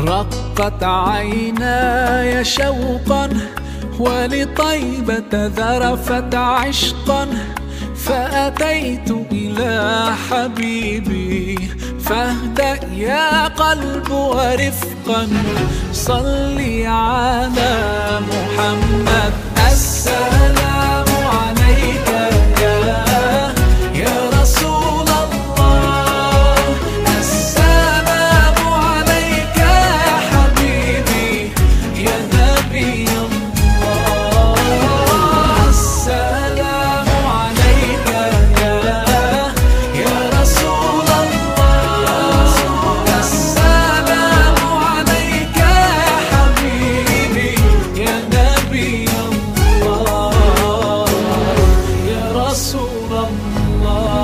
رقت عيناي شوقا ولطيبة ذرفت عشقا فأتيت إلى حبيبي. فاهدأ يا قلب ورفقا صلي على Resulallah